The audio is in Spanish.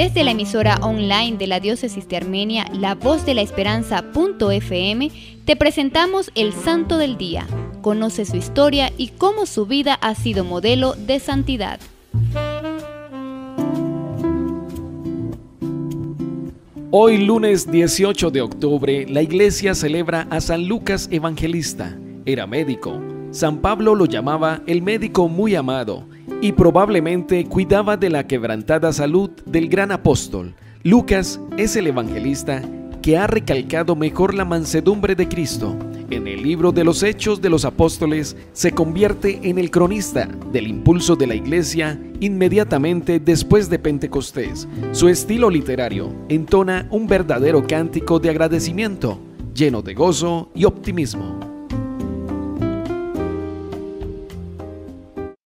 Desde la emisora online de la Diócesis de Armenia, la voz de la esperanza.fm, te presentamos el Santo del Día. Conoce su historia y cómo su vida ha sido modelo de santidad. Hoy lunes 18 de octubre, la iglesia celebra a San Lucas Evangelista. Era médico. San Pablo lo llamaba el médico muy amado y probablemente cuidaba de la quebrantada salud del gran apóstol. Lucas es el evangelista que ha recalcado mejor la mansedumbre de Cristo. En el libro de los Hechos de los Apóstoles se convierte en el cronista del impulso de la iglesia inmediatamente después de Pentecostés. Su estilo literario entona un verdadero cántico de agradecimiento, lleno de gozo y optimismo.